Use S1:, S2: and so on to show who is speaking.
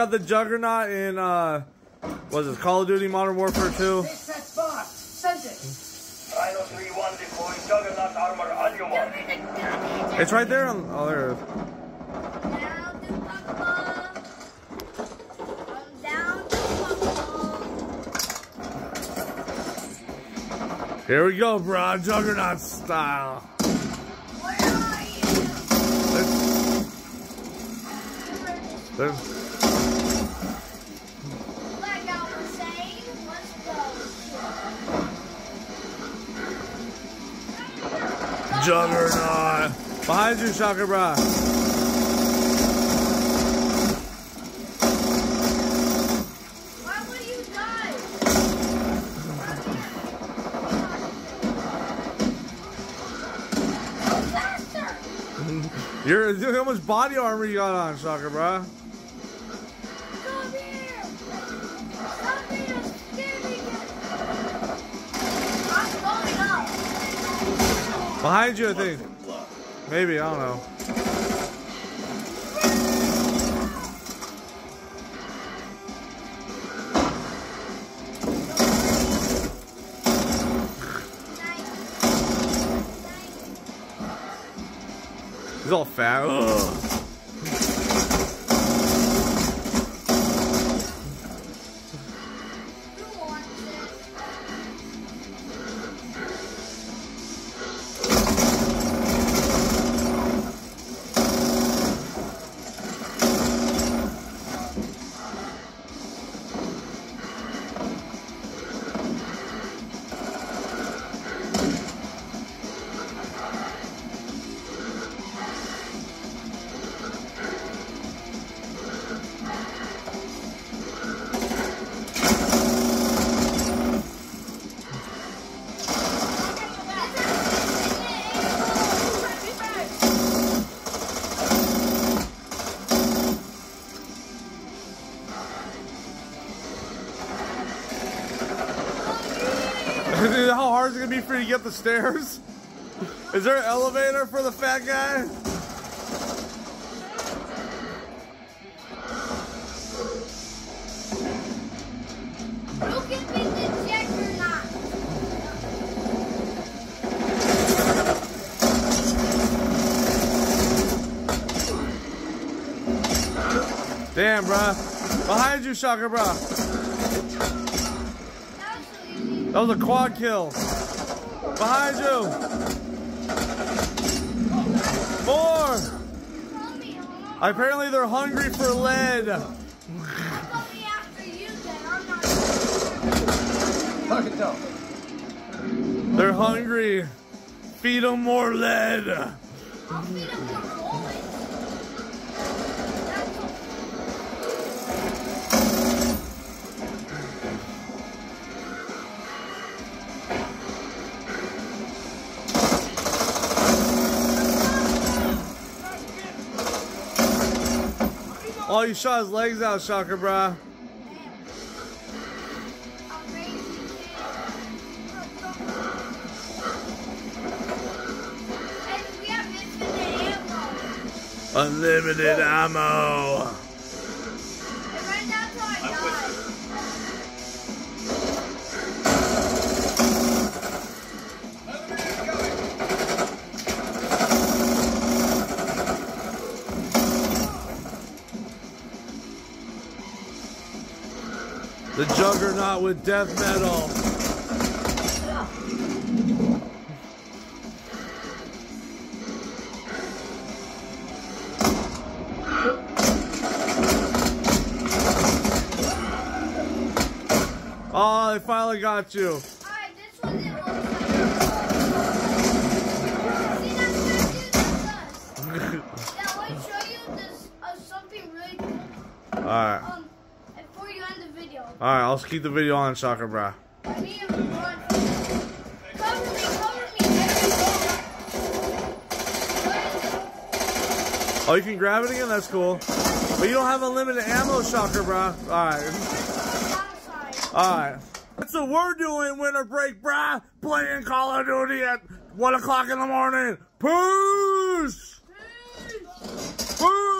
S1: Got the Juggernaut in, uh, was it Call of Duty Modern Warfare 2?
S2: Fix that spot. Send it.
S3: Rhino 3-1 deploying Juggernaut armor on your mark.
S1: It's right there on, oh, there it is. Here we go, bro. Juggernaut style.
S4: Where are you?
S1: There's, there's, Juggernaut. Behind you, Shocker Bra.
S4: Why would you die?
S1: You're look how much body armor you got on, Shocker Bra. Behind you, I think. Maybe, I don't know. He's all fat. Ugh. How hard is it gonna be for you to get the stairs? Is there an elevator for the fat guy?
S4: Look at me, the juggernaut.
S1: Damn, bruh. Behind you, Shocker, bruh.
S4: That was so easy.
S1: That was a quad kill. Behind you. More. Apparently they're hungry for lead. They're hungry. Feed them more lead. Oh, you shot his legs out, Shocker, bruh.
S4: I'm crazy
S1: The Juggernaut with death metal. Oh, they finally got you.
S4: Alright,
S1: I'll keep the video on,
S4: cover me.
S1: Oh, you can grab it again? That's cool. But you don't have unlimited ammo, Shocker, bruh. Alright. Alright. That's what we're doing, winter break, bruh. Playing Call of Duty at 1 o'clock in the morning. Peace!
S4: Peace.
S1: Peace!